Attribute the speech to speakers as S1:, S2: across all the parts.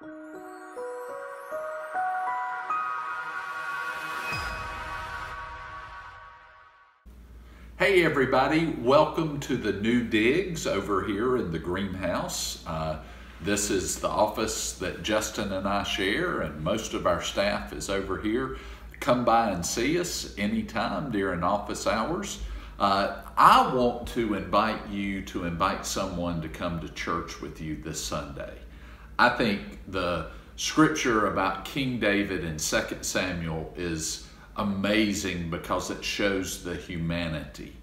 S1: Hey everybody, welcome to the new digs over here in the greenhouse. Uh, this is the office that Justin and I share and most of our staff is over here. Come by and see us anytime during office hours. Uh, I want to invite you to invite someone to come to church with you this Sunday. I think the scripture about King David in 2 Samuel is amazing because it shows the humanity.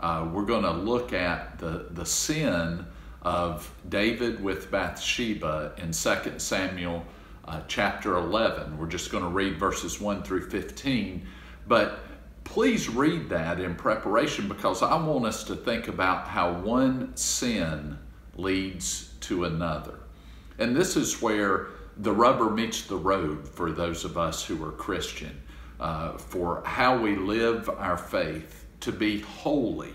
S1: Uh, we're going to look at the, the sin of David with Bathsheba in 2 Samuel uh, chapter 11. We're just going to read verses 1 through 15. But please read that in preparation because I want us to think about how one sin leads to another. And this is where the rubber meets the road for those of us who are Christian uh, for how we live our faith to be holy,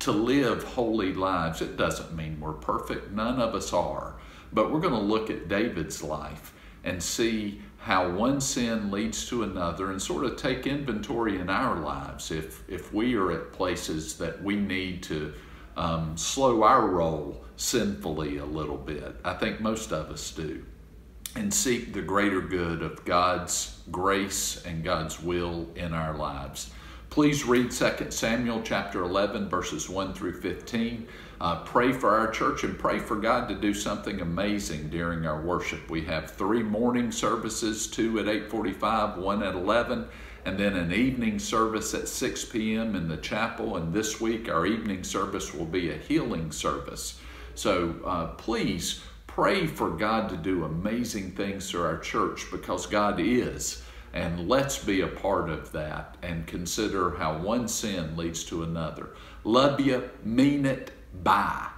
S1: to live holy lives. It doesn't mean we're perfect, none of us are. But we're going to look at David's life and see how one sin leads to another and sort of take inventory in our lives if, if we are at places that we need to um, slow our roll sinfully a little bit. I think most of us do and seek the greater good of God's grace and God's will in our lives. Please read 2 Samuel chapter 11 verses 1 through 15. Uh, pray for our church and pray for God to do something amazing during our worship. We have three morning services, two at 8:45, one at 11, and then an evening service at 6 p.m. in the chapel. And this week our evening service will be a healing service. So uh, please pray for God to do amazing things through our church because God is. And let's be a part of that and consider how one sin leads to another. Love you, mean it, bye.